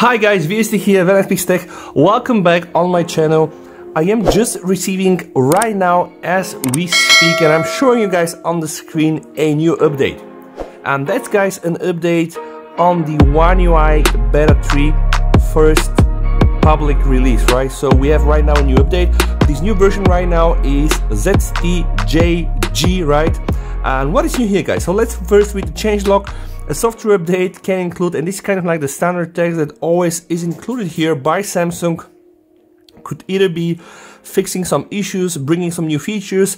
Hi guys, VST here, Speaks Tech. Welcome back on my channel. I am just receiving right now as we speak and I'm showing you guys on the screen a new update. And that's guys an update on the One UI Beta 3 first public release, right? So we have right now a new update. This new version right now is ZTJG, right? And what is new here guys? So let's first read the changelog. A software update can include, and this is kind of like the standard text that always is included here by Samsung, could either be fixing some issues, bringing some new features,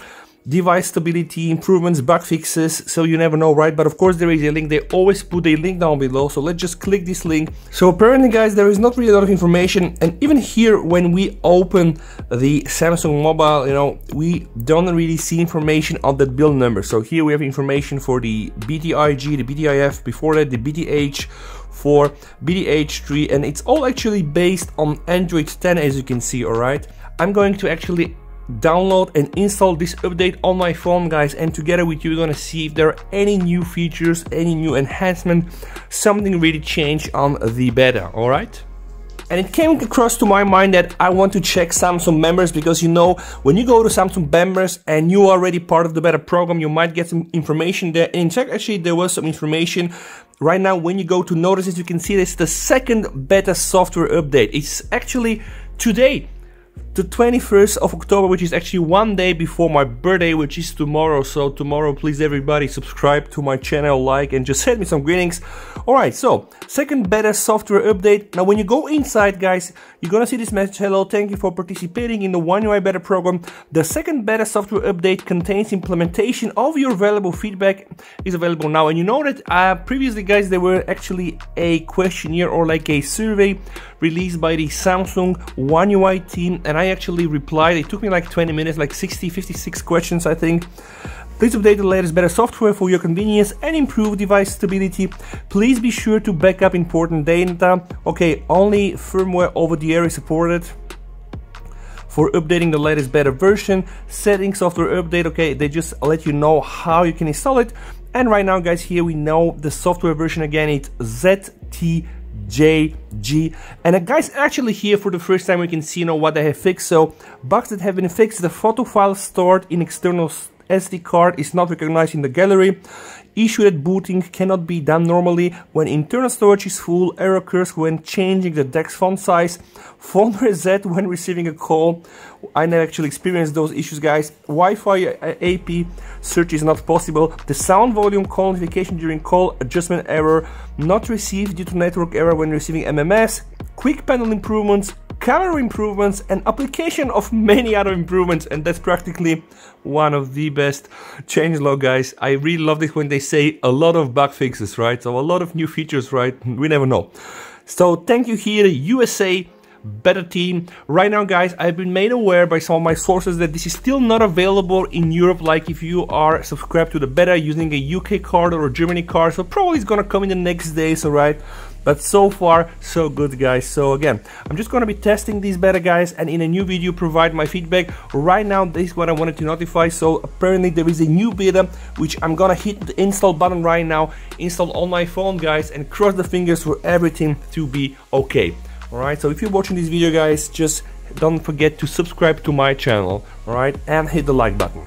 device stability improvements, bug fixes, so you never know, right? But of course there is a link, they always put a link down below, so let's just click this link. So apparently guys, there is not really a lot of information, and even here when we open the Samsung mobile, you know, we don't really see information on that build number. So here we have information for the BTIG, the BTIF, before that the BTH, for BTH3 and it's all actually based on Android 10 as you can see alright I'm going to actually download and install this update on my phone guys and together with you we're gonna see if there are any new features any new enhancement something really changed on the beta all right? And it came across to my mind that I want to check Samsung members because you know when you go to Samsung members and you are already part of the beta program you might get some information there. And in fact actually there was some information right now when you go to notices you can see this the second beta software update. It's actually today the 21st of October, which is actually one day before my birthday, which is tomorrow. So tomorrow, please everybody subscribe to my channel, like, and just send me some greetings. Alright, so second beta software update. Now when you go inside, guys, you're gonna see this message, hello, thank you for participating in the One UI Beta program. The second beta software update contains implementation of your valuable feedback is available now. And you know that uh, previously, guys, there were actually a questionnaire or like a survey released by the Samsung One UI team and I actually replied. It took me like 20 minutes, like 60, 56 questions I think. Please update the latest beta software for your convenience and improve device stability. Please be sure to back up important data. Okay, only firmware over the air is supported for updating the latest beta version settings software update okay they just let you know how you can install it and right now guys here we know the software version again it's ZT JG. And uh, guys, actually here for the first time we can see you know what they have fixed. So bugs that have been fixed, the photo file stored in external SD card is not recognized in the gallery. Issue that booting cannot be done normally when internal storage is full. Error occurs when changing the DeX font size. Font reset when receiving a call. I never actually experienced those issues, guys. Wi-Fi uh, AP search is not possible. The sound volume call notification during call adjustment error not received due to network error when receiving MMS. Quick panel improvements camera improvements and application of many other improvements and that's practically one of the best changelog guys i really love this when they say a lot of bug fixes right so a lot of new features right we never know so thank you here usa beta team. Right now, guys, I've been made aware by some of my sources that this is still not available in Europe, like if you are subscribed to the beta using a UK card or a Germany card. So probably it's gonna come in the next days, alright? But so far, so good, guys. So again, I'm just gonna be testing these beta, guys, and in a new video provide my feedback. Right now, this is what I wanted to notify. So apparently there is a new beta, which I'm gonna hit the install button right now, install on my phone, guys, and cross the fingers for everything to be okay. Alright, so if you're watching this video, guys, just don't forget to subscribe to my channel, alright, and hit the like button.